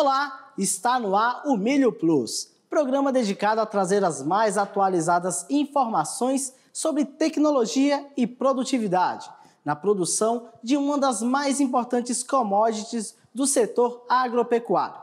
Olá, está no ar o Milho Plus, programa dedicado a trazer as mais atualizadas informações sobre tecnologia e produtividade na produção de uma das mais importantes commodities do setor agropecuário.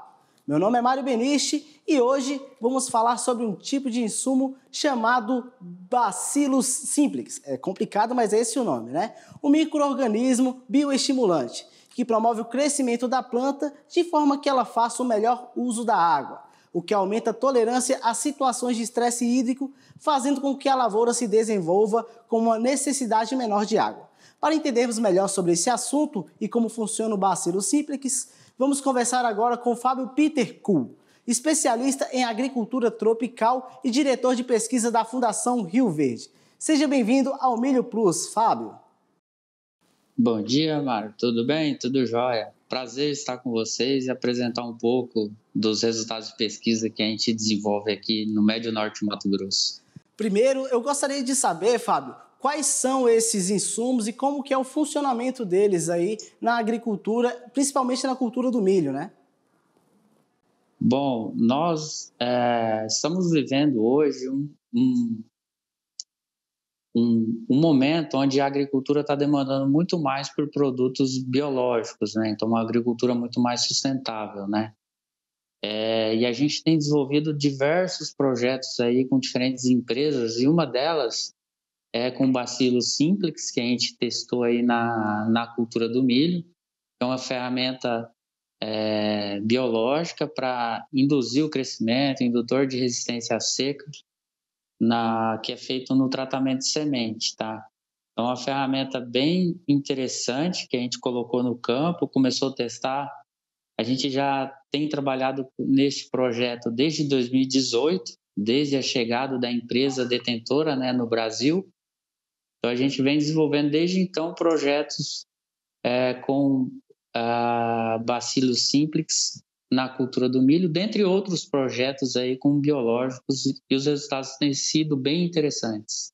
Meu nome é Mário Beniche e hoje vamos falar sobre um tipo de insumo chamado Bacillus simplex. É complicado, mas é esse o nome, né? Um microorganismo bioestimulante que promove o crescimento da planta de forma que ela faça o melhor uso da água, o que aumenta a tolerância a situações de estresse hídrico, fazendo com que a lavoura se desenvolva com uma necessidade menor de água. Para entendermos melhor sobre esse assunto e como funciona o Bacillus simplex, vamos conversar agora com Fábio Peter Kuhl, especialista em agricultura tropical e diretor de pesquisa da Fundação Rio Verde. Seja bem-vindo ao Milho Plus, Fábio. Bom dia, Mário. Tudo bem? Tudo jóia? Prazer estar com vocês e apresentar um pouco dos resultados de pesquisa que a gente desenvolve aqui no Médio Norte de Mato Grosso. Primeiro, eu gostaria de saber, Fábio, quais são esses insumos e como que é o funcionamento deles aí na agricultura, principalmente na cultura do milho, né? Bom, nós é, estamos vivendo hoje um, um um, um momento onde a agricultura está demandando muito mais por produtos biológicos, né? Então, uma agricultura muito mais sustentável, né? É, e a gente tem desenvolvido diversos projetos aí com diferentes empresas e uma delas é com bacilo simplex que a gente testou aí na, na cultura do milho. É uma ferramenta é, biológica para induzir o crescimento, indutor de resistência à seca na, que é feito no tratamento de semente, tá? Então, é uma ferramenta bem interessante que a gente colocou no campo, começou a testar. A gente já tem trabalhado neste projeto desde 2018, desde a chegada da empresa detentora né, no Brasil. Então, a gente vem desenvolvendo desde então projetos é, com a Bacillus simplex na cultura do milho, dentre outros projetos aí com biológicos, e os resultados têm sido bem interessantes.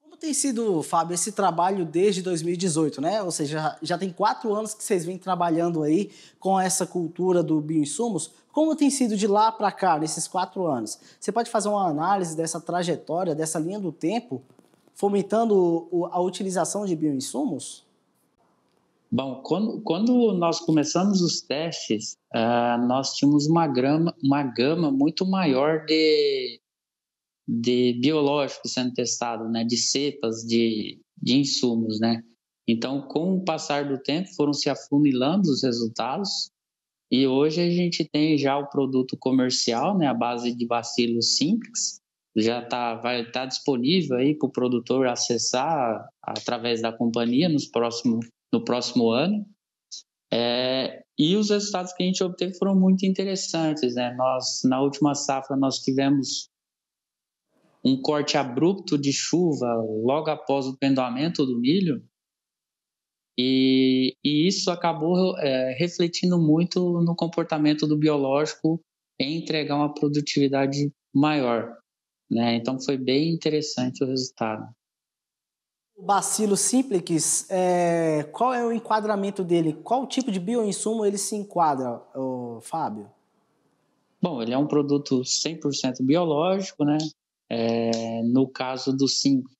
Como tem sido, Fábio, esse trabalho desde 2018, né? Ou seja, já tem quatro anos que vocês vêm trabalhando aí com essa cultura do bioinsumos. Como tem sido de lá para cá, nesses quatro anos? Você pode fazer uma análise dessa trajetória, dessa linha do tempo, fomentando a utilização de bioinsumos? Bom, quando, quando nós começamos os testes, uh, nós tínhamos uma, grama, uma gama muito maior de, de biológicos sendo testado, né, de cepas, de, de insumos, né. Então, com o passar do tempo, foram se afunilando os resultados e hoje a gente tem já o produto comercial, né, a base de bacilos simples, já tá, vai estar tá disponível aí para o produtor acessar através da companhia nos próximos no próximo ano. É, e os resultados que a gente obteve foram muito interessantes. Né? Nós, na última safra, nós tivemos um corte abrupto de chuva logo após o pendoamento do milho, e, e isso acabou é, refletindo muito no comportamento do biológico em entregar uma produtividade maior. Né? Então foi bem interessante o resultado. O bacilo simplex, é, qual é o enquadramento dele? Qual tipo de bioinsumo ele se enquadra, Fábio? Bom, ele é um produto 100% biológico, né? É, no caso do simplex,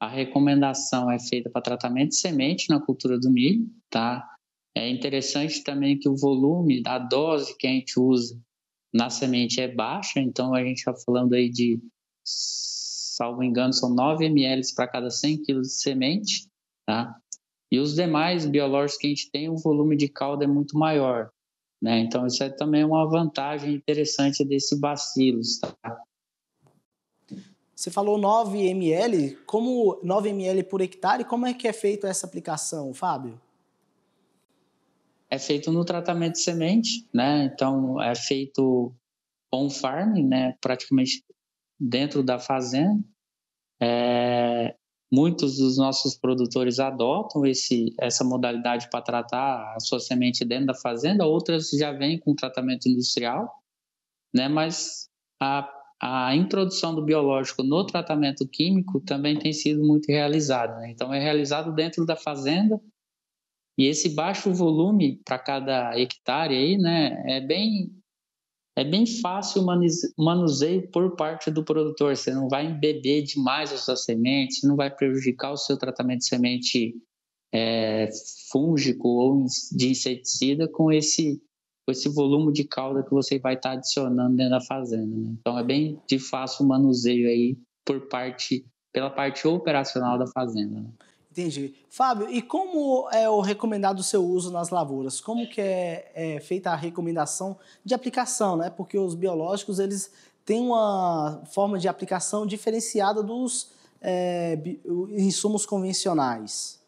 a recomendação é feita para tratamento de semente na cultura do milho, tá? É interessante também que o volume, a dose que a gente usa na semente é baixa, então a gente está falando aí de salvo engano, são 9 ml para cada 100 kg de semente, tá? E os demais biológicos que a gente tem, o volume de calda é muito maior, né? Então, isso é também uma vantagem interessante desse bacilos, tá? Você falou 9 ml, como 9 ml por hectare, como é que é feita essa aplicação, Fábio? É feito no tratamento de semente, né? Então, é feito on farm, né? Praticamente dentro da fazenda. É, muitos dos nossos produtores adotam esse, essa modalidade para tratar a sua semente dentro da fazenda, outras já vêm com tratamento industrial, né? mas a, a introdução do biológico no tratamento químico também tem sido muito realizada. Né? Então, é realizado dentro da fazenda E esse baixo volume para cada hectare aí, né, é bem é bem fácil o manuseio por parte do produtor. Você não vai embeber demais a sua semente, não vai prejudicar o seu tratamento de semente é, fúngico ou de inseticida com esse, com esse volume de calda que você vai estar tá adicionando dentro da fazenda. Né? Então é bem de fácil o manuseio aí por parte, pela parte operacional da fazenda. Né? Entendi. Fábio, e como é o recomendado o seu uso nas lavouras? Como que é, é, feita a recomendação de aplicação, né? Porque os biológicos, eles têm uma forma de aplicação diferenciada dos é, insumos convencionais.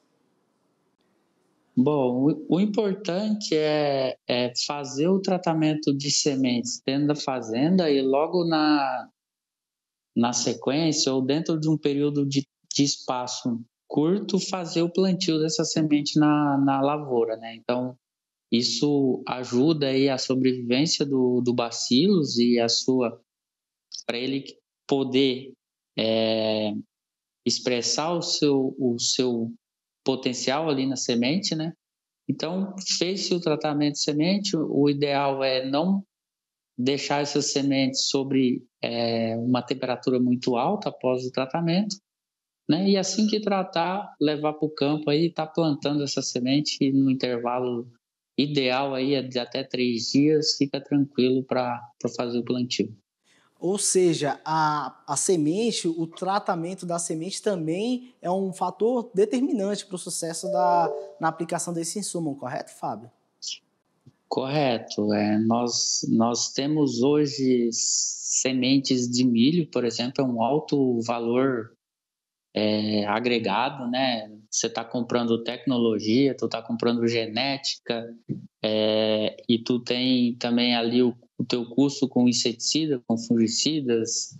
Bom, o, importante é, é, fazer o tratamento de sementes dentro da fazenda e logo na, na sequência ou dentro de um período de, de espaço curto fazer o plantio dessa semente na, na lavoura, né? Então, isso ajuda aí a sobrevivência do, do bacilos e a sua para ele poder é, expressar o seu, o seu potencial ali na semente, né? Então, fez-se o tratamento de semente, o ideal é não deixar essas sementes sobre é, uma temperatura muito alta após o tratamento, né? E assim que tratar, levar para o campo aí, tá plantando essa semente no intervalo ideal aí é de até três dias, fica tranquilo para fazer o plantio. Ou seja, a, a semente, o tratamento da semente também é um fator determinante para o sucesso da, na aplicação desse insumo, correto, Fábio? Correto. É, nós, nós temos hoje sementes de milho, por exemplo, é um alto valor é, agregado, né? Você está comprando tecnologia, tu está comprando genética é, e tu tem também ali o, o teu custo com inseticida, com fungicidas,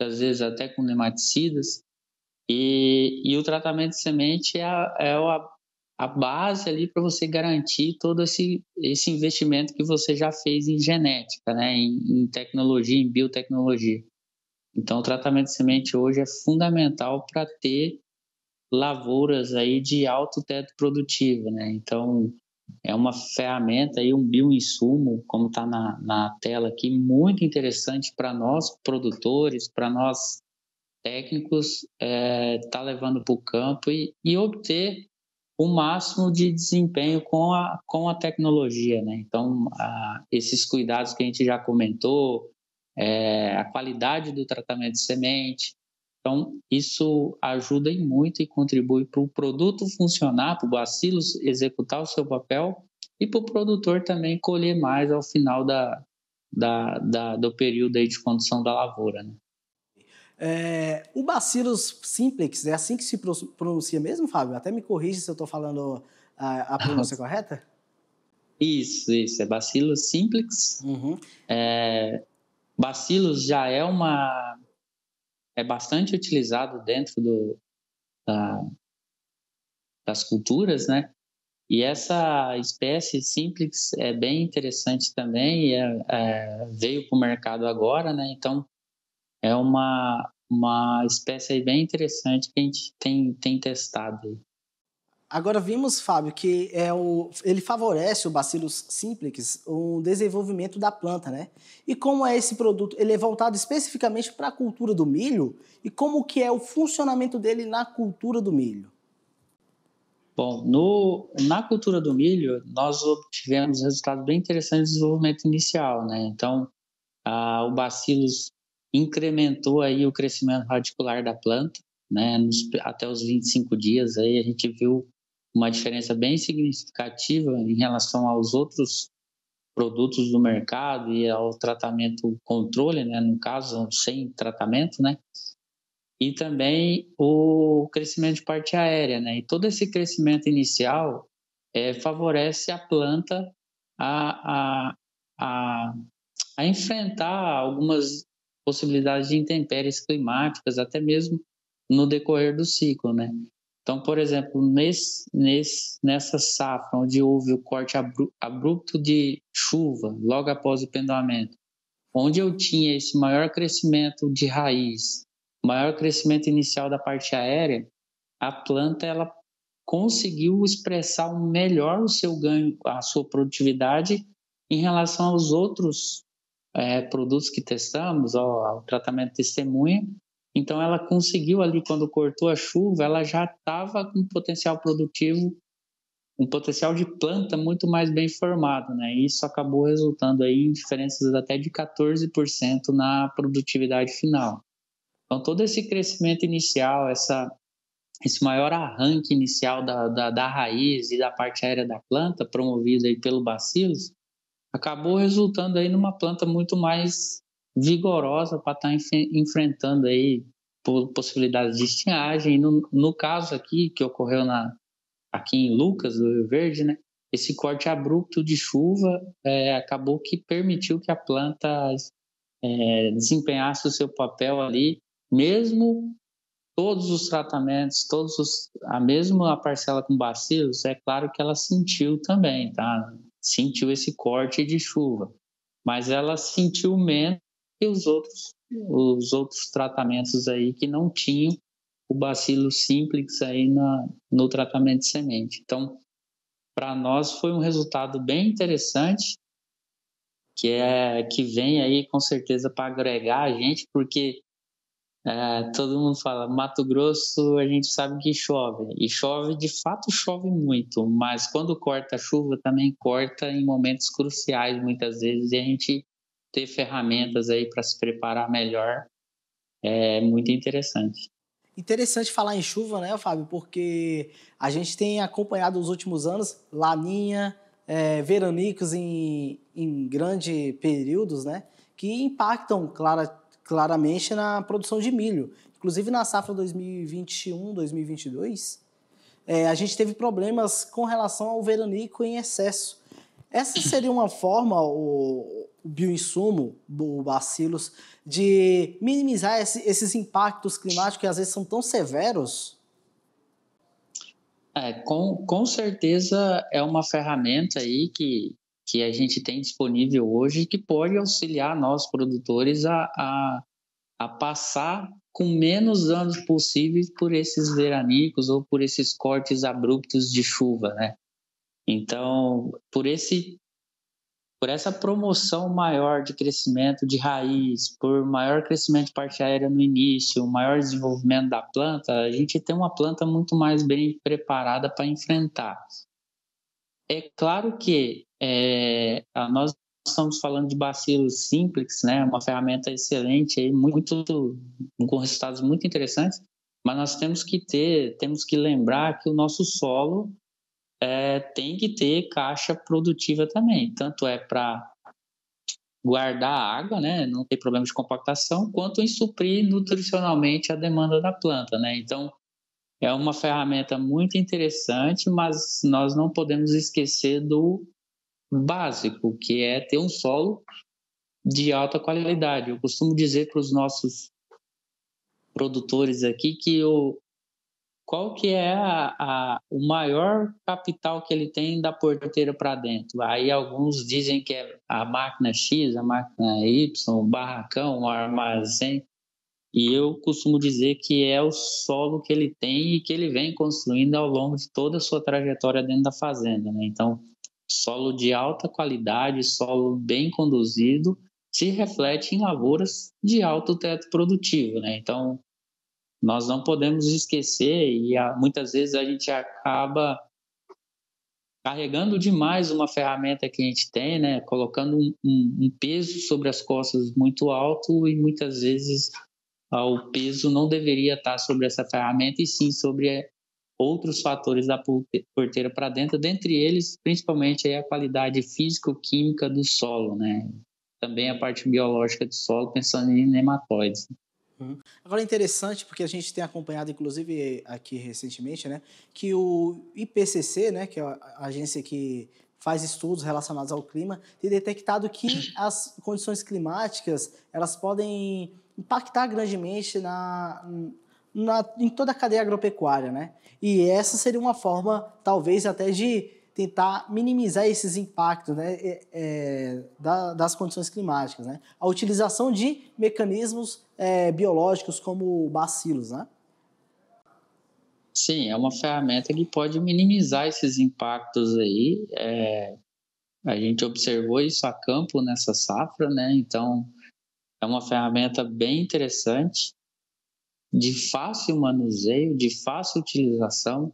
às vezes até com nematicidas. E, e o tratamento de semente é a, é a, a base ali para você garantir todo esse, esse investimento que você já fez em genética, né? em, em tecnologia, em biotecnologia. Então, o tratamento de semente hoje é fundamental para ter lavouras aí de alto teto produtivo, né? Então, é uma ferramenta aí, um bioinsumo, como está na, na tela aqui, muito interessante para nós produtores, para nós técnicos, é, tá levando para o campo e, e obter o máximo de desempenho com a, com a tecnologia, né? Então, a, esses cuidados que a gente já comentou, é, a qualidade do tratamento de semente. Então, isso ajuda em muito e contribui para o produto funcionar, para o bacilos executar o seu papel e para o produtor também colher mais ao final da, da, da do período aí de condução da lavoura. Né? É, o Bacillus simplex, é assim que se pronuncia mesmo, Fábio? Até me corrija se eu estou falando a, a pronúncia correta. Isso, isso, é Bacillus simplex. Uhum. É, Bacilos já é uma é bastante utilizado dentro do, da, das culturas, né? E essa espécie simplex é bem interessante também, é, é, veio para o mercado agora, né? Então é uma, uma espécie bem interessante que a gente tem, tem testado. Agora vimos, Fábio, que é o, ele favorece o Bacillus simplex o desenvolvimento da planta, né? E como é esse produto? Ele é voltado especificamente para a cultura do milho e como que é o funcionamento dele na cultura do milho? Bom, no, na cultura do milho, nós obtivemos resultados bem interessantes de desenvolvimento inicial, né? Então, a, o Bacillus incrementou aí o crescimento radicular da planta, né? Nos, até os 25 dias aí a gente viu uma diferença bem significativa em relação aos outros produtos do mercado e ao tratamento controle, né, no caso, sem tratamento, né? E também o crescimento de parte aérea, né? E todo esse crescimento inicial é, favorece a planta a, a, a, a enfrentar algumas possibilidades de intempéries climáticas, até mesmo no decorrer do ciclo, né? Então, por exemplo, nesse, nesse, nessa safra onde houve o corte abrupto de chuva logo após o pendoamento, onde eu tinha esse maior crescimento de raiz, maior crescimento inicial da parte aérea, a planta ela conseguiu expressar melhor o seu ganho, a sua produtividade em relação aos outros é, produtos que testamos, ó, ao tratamento de testemunha. Então, ela conseguiu ali, quando cortou a chuva, ela já estava com um potencial produtivo, um potencial de planta muito mais bem formado, né? E isso acabou resultando aí em diferenças até de 14% na produtividade final. Então, todo esse crescimento inicial, essa, esse maior arranque inicial da, da, da raiz e da parte aérea da planta, promovido aí pelo bacilos, acabou resultando aí numa planta muito mais vigorosa para estar tá enf enfrentando aí possibilidades de estiagem. No, no caso aqui, que ocorreu na, aqui em Lucas, do Rio Verde, né? Esse corte abrupto de chuva é, acabou que permitiu que a planta é, desempenhasse o seu papel ali, mesmo todos os tratamentos, todos os, a mesma parcela com bacilos, é claro que ela sentiu também, tá? sentiu esse corte de chuva, mas ela sentiu menos que os outros, os outros tratamentos aí que não tinham o bacilo simplex aí na, no tratamento de semente. Então, para nós foi um resultado bem interessante, que é que vem aí com certeza para agregar a gente, porque é, todo mundo fala, Mato Grosso a gente sabe que chove, e chove, de fato chove muito, mas quando corta a chuva também corta em momentos cruciais muitas vezes, e a gente ter ferramentas aí para se preparar melhor é muito interessante. Interessante falar em chuva, né, Fábio? Porque a gente tem acompanhado nos últimos anos laninha, é, veranicos em, em grandes períodos, né? Que impactam, claro, claramente na produção de milho. Inclusive na safra 2021, 2022, é, a gente teve problemas com relação ao veranico em excesso. Essa seria uma forma, o, o bioinsumo, o bacilos, de minimizar esse, esses impactos climáticos que às vezes são tão severos? É, com, com certeza é uma ferramenta aí que, que a gente tem disponível hoje que pode auxiliar nós produtores a, a, a passar com menos danos possíveis por esses veranicos ou por esses cortes abruptos de chuva, né? Então, por esse por essa promoção maior de crescimento de raiz, por maior crescimento de parte aérea no início, maior desenvolvimento da planta, a gente tem uma planta muito mais bem preparada para enfrentar. É claro que é, nós estamos falando de bacilos simplex, né? Uma ferramenta excelente, aí, muito, com resultados muito interessantes, mas nós temos que ter, temos que lembrar que o nosso solo é, tem que ter caixa produtiva também, tanto é para guardar água, né? Não ter problema de compactação, quanto em suprir nutricionalmente a demanda da planta, né? Então é uma ferramenta muito interessante, mas nós não podemos esquecer do básico, que é ter um solo de alta qualidade. Eu costumo dizer para os nossos produtores aqui que o, qual que é a, a, o maior capital que ele tem da porteira para dentro. Aí alguns dizem que é a máquina X, a máquina Y, o barracão, o armazém. E eu costumo dizer que é o solo que ele tem e que ele vem construindo ao longo de toda a sua trajetória dentro da fazenda. Né? Então, solo de alta qualidade, solo bem conduzido, se reflete em lavouras de alto teto produtivo. Né? Então, nós não podemos esquecer, e muitas vezes a gente acaba carregando demais uma ferramenta que a gente tem, né? colocando um, um, um peso sobre as costas muito alto e muitas vezes ah, o peso não deveria estar sobre essa ferramenta e sim sobre outros fatores da porteira para dentro, dentre eles, principalmente a qualidade físico-química do solo, né? Também a parte biológica do solo, pensando em nematóides. Uhum. Agora é interessante porque a gente tem acompanhado, inclusive aqui recentemente, né, que o IPCC, né, que é a agência que faz estudos relacionados ao clima, tem detectado que as condições climáticas elas podem impactar grandemente na, na, em toda a cadeia agropecuária, né? E essa seria uma forma, talvez, até de tentar minimizar esses impactos né, é, é, da, das condições climáticas. Né? A utilização de mecanismos é, biológicos como bacilos. Né? Sim, é uma ferramenta que pode minimizar esses impactos aí. É, a gente observou isso a campo nessa safra, né? Então, é uma ferramenta bem interessante, de fácil manuseio, de fácil utilização.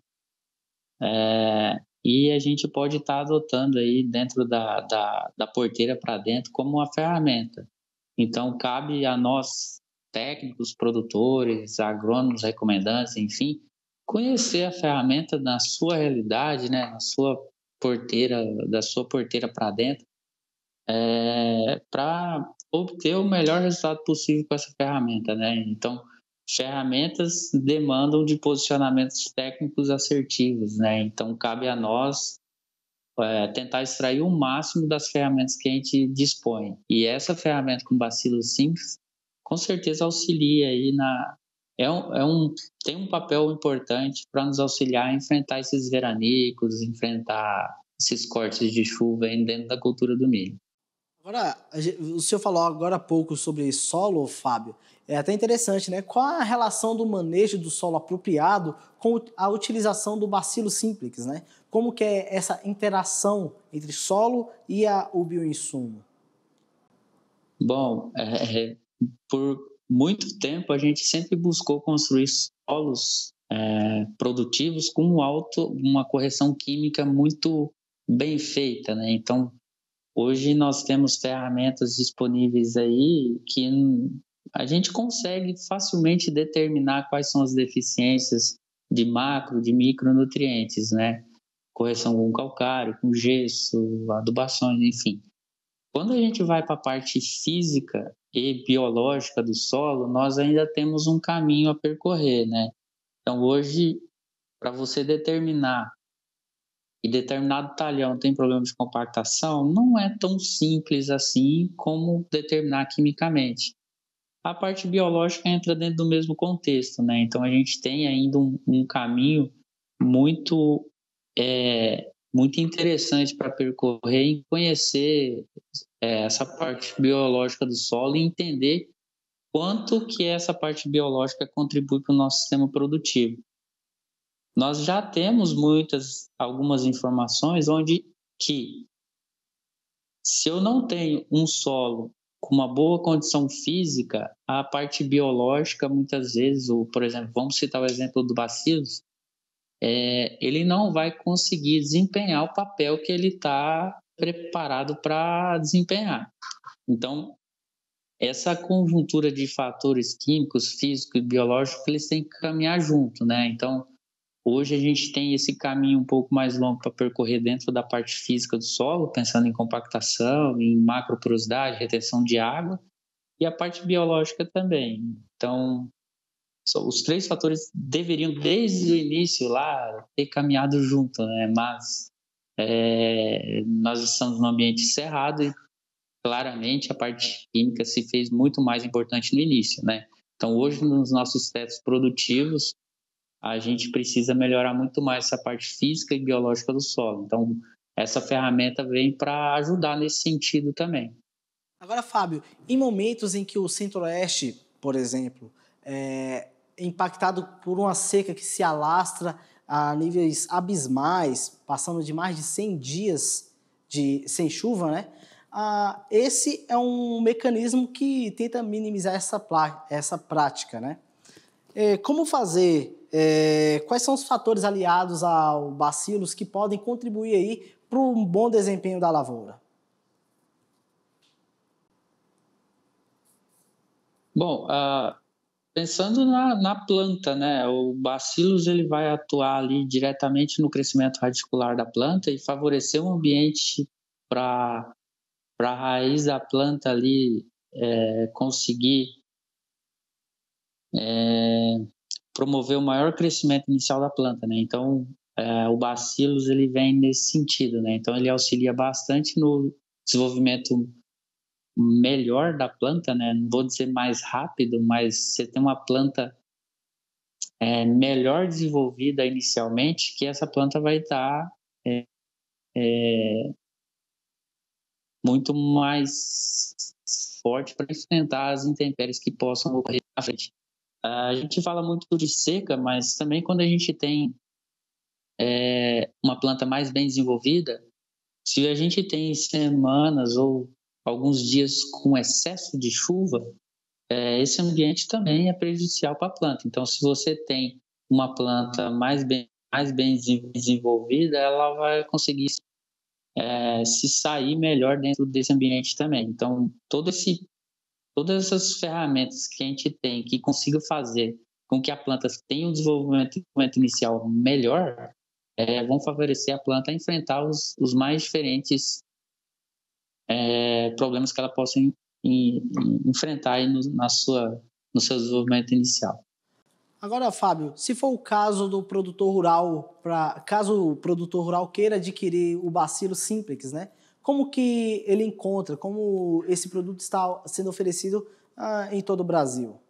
É, e a gente pode estar tá adotando aí dentro da, da, da porteira para dentro como uma ferramenta. Então, cabe a nós, técnicos, produtores, agrônomos, recomendantes, enfim, conhecer a ferramenta na sua realidade, né, na sua porteira, da sua porteira para dentro, é, para obter o melhor resultado possível com essa ferramenta, né? Então, ferramentas demandam de posicionamentos técnicos assertivos, né? Então, cabe a nós é, tentar extrair o máximo das ferramentas que a gente dispõe. E essa ferramenta com bacilo simples, com certeza auxilia aí na é um, é um tem um papel importante para nos auxiliar a enfrentar esses veranicos, enfrentar esses cortes de chuva dentro da cultura do milho. Agora, o senhor falou agora há pouco sobre solo, Fábio. É até interessante, né? Qual a relação do manejo do solo apropriado com a utilização do bacilo simplex, né? Como que é essa interação entre solo e a, o bioinsumo? Bom, é, é, por muito tempo a gente sempre buscou construir solos é, produtivos com alto, uma correção química muito bem feita, né? Então, Hoje nós temos ferramentas disponíveis aí que a gente consegue facilmente determinar quais são as deficiências de macro, de micronutrientes, né? Correção com calcário, com gesso, adubações, enfim. Quando a gente vai para a parte física e biológica do solo, nós ainda temos um caminho a percorrer, né? Então hoje, para você determinar e determinado talhão tem problema de compactação, não é tão simples assim como determinar quimicamente. A parte biológica entra dentro do mesmo contexto, né? Então a gente tem ainda um, um caminho muito é, muito interessante para percorrer e conhecer é, essa parte biológica do solo e entender quanto que essa parte biológica contribui para o nosso sistema produtivo. Nós já temos muitas, algumas informações onde que se eu não tenho um solo com uma boa condição física, a parte biológica, muitas vezes, ou, por exemplo, vamos citar o exemplo do bacilos, é, ele não vai conseguir desempenhar o papel que ele está preparado para desempenhar. Então, essa conjuntura de fatores químicos, físicos e biológicos, eles têm que caminhar junto, né? Então, Hoje a gente tem esse caminho um pouco mais longo para percorrer dentro da parte física do solo, pensando em compactação, em macroporosidade, retenção de água, e a parte biológica também. Então, os três fatores deveriam, desde o início lá, ter caminhado junto, né? mas é, nós estamos num ambiente cerrado e claramente a parte química se fez muito mais importante no início. Né? Então, hoje, nos nossos testes produtivos, a gente precisa melhorar muito mais essa parte física e biológica do solo. Então, essa ferramenta vem para ajudar nesse sentido também. Agora, Fábio, em momentos em que o Centro-Oeste, por exemplo, é impactado por uma seca que se alastra a níveis abismais, passando de mais de 100 dias de, sem chuva, né? Ah, esse é um mecanismo que tenta minimizar essa, essa prática, né? É, como fazer é, quais são os fatores aliados ao bacilos que podem contribuir aí para um bom desempenho da lavoura? Bom, uh, pensando na, na, planta, né, o bacilos ele vai atuar ali diretamente no crescimento radicular da planta e favorecer um ambiente para a raiz da planta ali é, conseguir é, promover o maior crescimento inicial da planta, né? Então, é, o bacilos ele vem nesse sentido, né? Então, ele auxilia bastante no desenvolvimento melhor da planta, né? Não vou dizer mais rápido, mas você tem uma planta é, melhor desenvolvida inicialmente, que essa planta vai estar é, é, muito mais forte para enfrentar as intempéries que possam ocorrer à frente. A gente fala muito de seca, mas também quando a gente tem é, uma planta mais bem desenvolvida, se a gente tem semanas ou alguns dias com excesso de chuva, é, esse ambiente também é prejudicial para a planta. Então, se você tem uma planta mais bem, mais bem desenvolvida, ela vai conseguir é, se sair melhor dentro desse ambiente também. Então, todo esse, todas essas ferramentas que a gente tem que consiga fazer com que a planta tenha um desenvolvimento inicial melhor, é, vão favorecer a planta a enfrentar os, os mais diferentes é, problemas que ela possa em, em, enfrentar no, na sua, no seu desenvolvimento inicial. Agora, Fábio, se for o caso do produtor rural, pra, caso o produtor rural queira adquirir o bacilo simplex, né? Como que ele encontra, como esse produto está sendo oferecido ah, em todo o Brasil?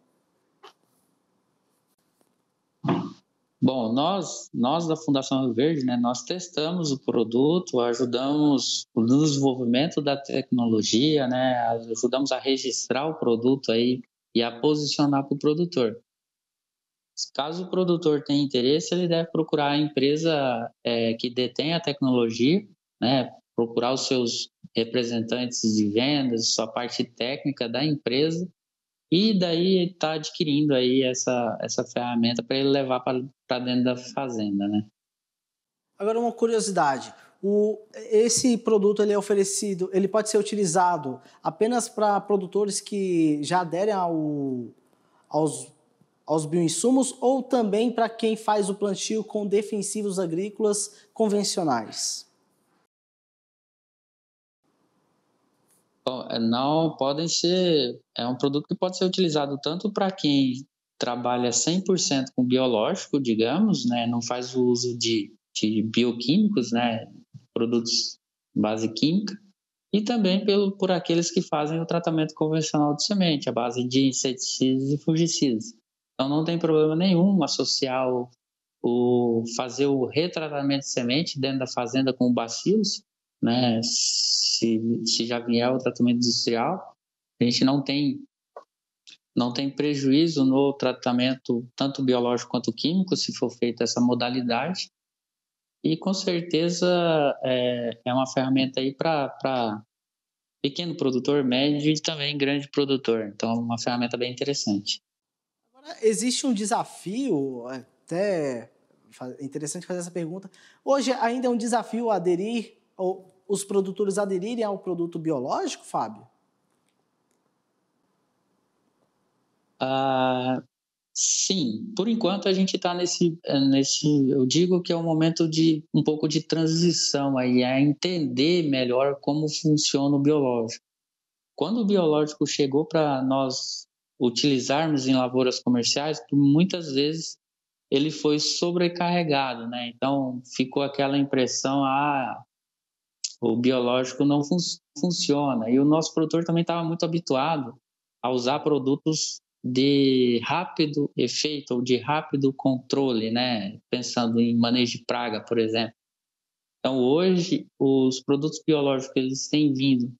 Bom, nós, nós da Fundação Rio Verde, né, nós testamos o produto, ajudamos no desenvolvimento da tecnologia, né, ajudamos a registrar o produto aí e a posicionar para o produtor. Caso o produtor tenha interesse, ele deve procurar a empresa é, que detém a tecnologia, né, procurar os seus representantes de vendas, sua parte técnica da empresa, e daí está adquirindo aí essa, essa ferramenta para ele levar para dentro da fazenda, né? Agora uma curiosidade, o, esse produto ele é oferecido, ele pode ser utilizado apenas para produtores que já aderem ao, aos aos bioinsumos ou também para quem faz o plantio com defensivos agrícolas convencionais? Não, podem ser. É um produto que pode ser utilizado tanto para quem trabalha 100% com biológico, digamos, né, não faz o uso de, de bioquímicos, né, produtos base química, e também pelo, por aqueles que fazem o tratamento convencional de semente, a base de inseticidas e fungicidas. Então não tem problema nenhum associar o, o fazer o retratamento de semente dentro da fazenda com bacilos, né? Se, se já vier o tratamento industrial, a gente não tem não tem prejuízo no tratamento tanto biológico quanto químico se for feita essa modalidade e com certeza é, é uma ferramenta aí para pequeno produtor, médio e também grande produtor. Então, é uma ferramenta bem interessante. Existe um desafio, até interessante fazer essa pergunta. Hoje ainda é um desafio aderir, ou os produtores aderirem ao produto biológico, Fábio? Ah, sim, por enquanto a gente está nesse, nesse, eu digo que é um momento de um pouco de transição aí, é entender melhor como funciona o biológico. Quando o biológico chegou para nós utilizarmos em lavouras comerciais, muitas vezes ele foi sobrecarregado, né? Então ficou aquela impressão, ah, o biológico não fun funciona. E o nosso produtor também estava muito habituado a usar produtos de rápido efeito ou de rápido controle, né? Pensando em manejo de praga, por exemplo. Então hoje os produtos biológicos eles têm vindo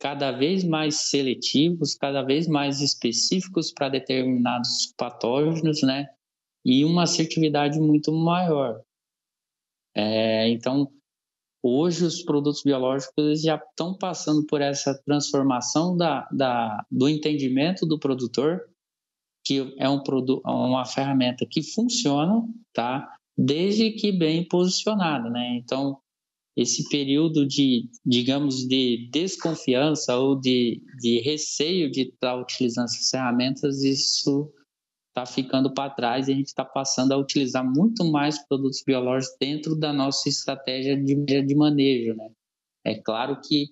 cada vez mais seletivos, cada vez mais específicos para determinados patógenos, né? E uma assertividade muito maior. É, então, hoje os produtos biológicos já estão passando por essa transformação da, da, do entendimento do produtor, que é um produto, uma ferramenta que funciona, tá? Desde que bem posicionada, né? Então, esse período de, digamos, de desconfiança ou de, de receio de estar utilizando essas ferramentas, isso está ficando para trás e a gente está passando a utilizar muito mais produtos biológicos dentro da nossa estratégia de, de manejo. Né? É claro que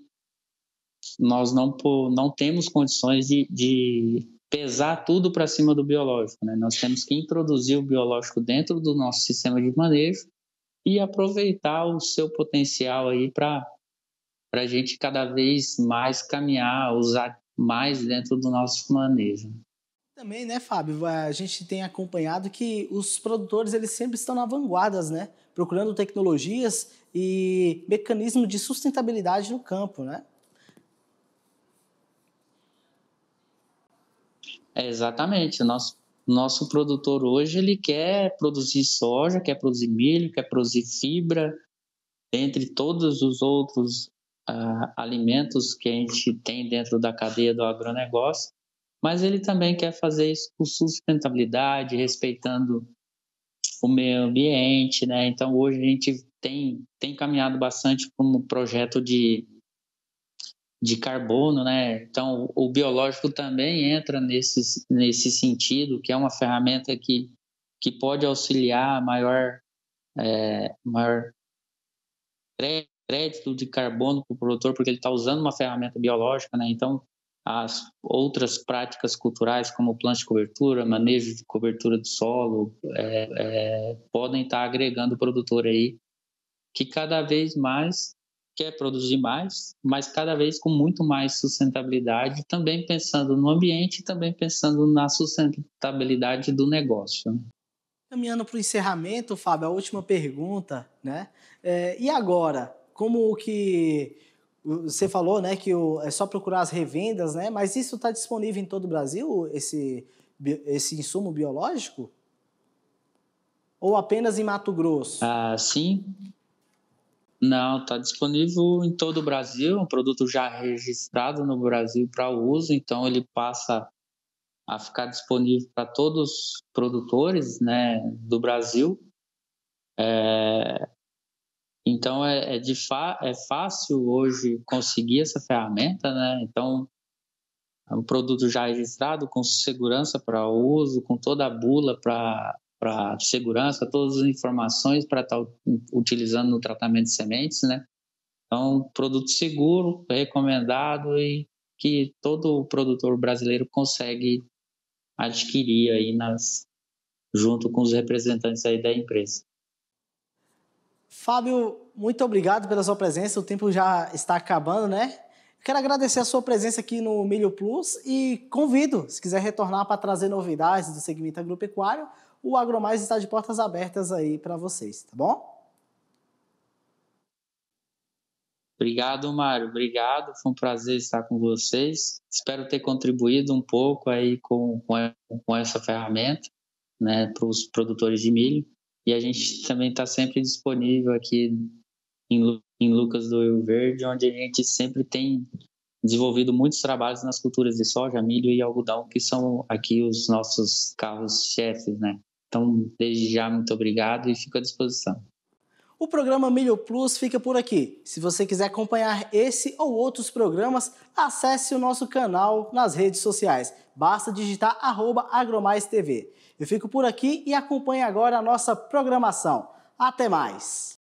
nós não, não temos condições de, de pesar tudo para cima do biológico. Né? Nós temos que introduzir o biológico dentro do nosso sistema de manejo e aproveitar o seu potencial aí para a gente cada vez mais caminhar, usar mais dentro do nosso manejo. Também, né, Fábio, a gente tem acompanhado que os produtores eles sempre estão na vanguarda, né, procurando tecnologias e mecanismos de sustentabilidade no campo, né? É, exatamente. Nós nosso produtor hoje ele quer produzir soja, quer produzir milho, quer produzir fibra, dentre todos os outros uh, alimentos que a gente tem dentro da cadeia do agronegócio, mas ele também quer fazer isso com sustentabilidade, respeitando o meio ambiente, né? Então hoje a gente tem, tem caminhado bastante como projeto de de carbono, né? Então, o biológico também entra nesse, nesse sentido, que é uma ferramenta que, que pode auxiliar maior, é, maior crédito de carbono para o produtor, porque ele está usando uma ferramenta biológica, né? Então, as outras práticas culturais, como plano de cobertura, manejo de cobertura do solo, é, é, podem estar agregando o produtor aí, que cada vez mais quer produzir mais, mas cada vez com muito mais sustentabilidade, também pensando no ambiente e também pensando na sustentabilidade do negócio. Né? Caminhando para o encerramento, Fábio, a última pergunta, né? É, e agora, como que você falou, né, que o, é só procurar as revendas, né? Mas isso está disponível em todo o Brasil, esse, esse insumo biológico? Ou apenas em Mato Grosso? Ah, sim, não, está disponível em todo o Brasil, um produto já registrado no Brasil para uso, então ele passa a ficar disponível para todos os produtores né, do Brasil. É, então é, é, de é fácil hoje conseguir essa ferramenta, né? Então é um produto já registrado com segurança para uso, com toda a bula para para segurança, todas as informações para estar tá utilizando no tratamento de sementes, né? Então, produto seguro, recomendado e que todo produtor brasileiro consegue adquirir aí nas junto com os representantes aí da empresa. Fábio, muito obrigado pela sua presença. O tempo já está acabando, né? Quero agradecer a sua presença aqui no Milho Plus e convido, se quiser retornar para trazer novidades do segmento agropecuário, o AgroMais está de portas abertas aí para vocês, tá bom? Obrigado, Mário. Obrigado. Foi um prazer estar com vocês. Espero ter contribuído um pouco aí com, com essa ferramenta né, para os produtores de milho. E a gente também está sempre disponível aqui em, em Lucas do Rio Verde, onde a gente sempre tem desenvolvido muitos trabalhos nas culturas de soja, milho e algodão, que são aqui os nossos carros-chefes, né? Então, desde já, muito obrigado e fico à disposição. O programa Milho Plus fica por aqui. Se você quiser acompanhar esse ou outros programas, acesse o nosso canal nas redes sociais. Basta digitar @agromaistv. Eu fico por aqui e acompanhe agora a nossa programação. Até mais!